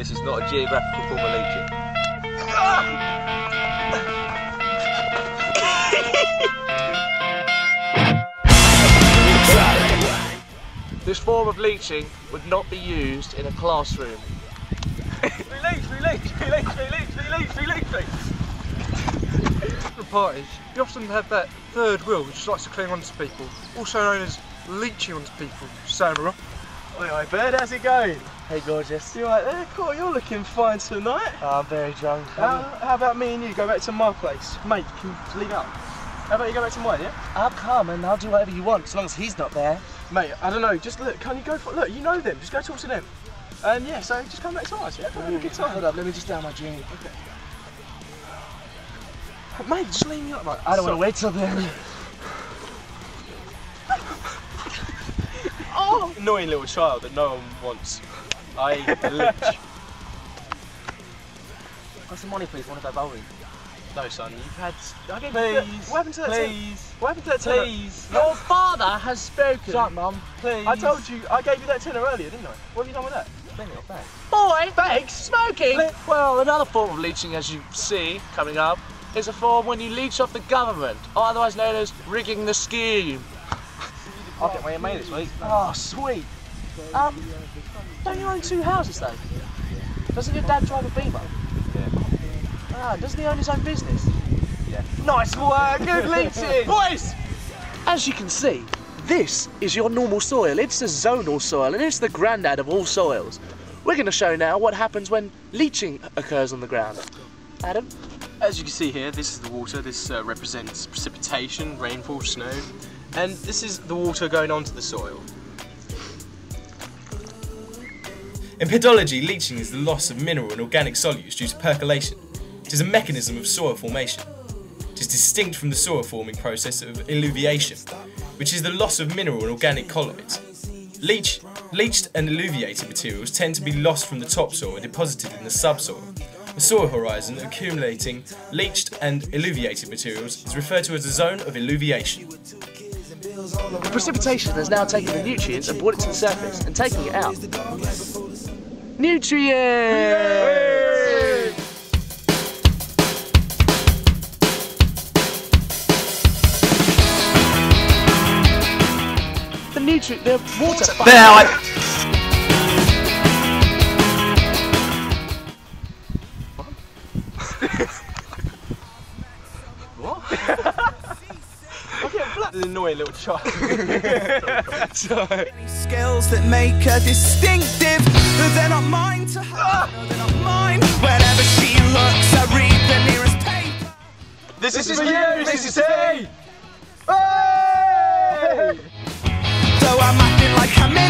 This is not a geographical form of leeching. This form of leeching would not be used in a classroom. Release, release, release, release, release, release, release. For parties, you often have that third wheel which likes to cling on to people, also known as leeching onto people. Samara. Oi, oi, bird, how's it going? Hey, gorgeous. You right there? Cool, you're looking fine tonight. Oh, I'm very drunk. How, how about me and you go back to my place? Mate, can you leave out? How about you go back to mine, yeah? I'll come and I'll do whatever you want, as long as he's not there. Mate, I don't know, just look, can you go for, look, you know them, just go talk to them. And yeah, so just come back to us, yeah? Have a good time. Hold up, let me just down my drink. Mate, just leave me up, mate. I don't want to wait till then. Annoying little child that no one wants. I leech. Got some money, please. Want to go bowling? No, son, you've had. I gave Please. What happened to that? Please. What happened to that tenner? Please. Your father has spoken. Shut up, mum. Please. I told you, I gave you that tenner earlier, didn't I? What have you done with that? Boy, thanks. Smoking. Well, another form of leeching, as you see coming up, is a form when you leech off the government, or otherwise known as rigging the scheme. I'll get my MA this week. Oh, sweet. Um, don't you own two houses though? Doesn't your dad drive a Beamer? Yeah. Ah, doesn't he own his own business? Yeah. Nice work, good leeching! Boys! As you can see, this is your normal soil. It's a zonal soil and it's the granddad of all soils. We're going to show now what happens when leaching occurs on the ground. Adam? As you can see here, this is the water. This uh, represents precipitation, rainfall, snow. And this is the water going onto the soil. In pedology, leaching is the loss of mineral and organic solutes due to percolation. It is a mechanism of soil formation. It is distinct from the soil forming process of eluviation, which is the loss of mineral and organic colloids. Leach, leached and eluviated materials tend to be lost from the topsoil and deposited in the subsoil. The soil horizon accumulating leached and eluviated materials is referred to as a zone of illuviation. The precipitation has now taken the nutrients and brought it to the surface and taking it out. Nutrients! The nutrient, the water. There, I... That's an annoying little child. so. Skills that make her distinctive, but they're not mine to have. No, ah! they're not mine. Whenever she looks, I read the nearest paper. This, this is, for you, Mrs. A. Hey! So I'm acting like I'm in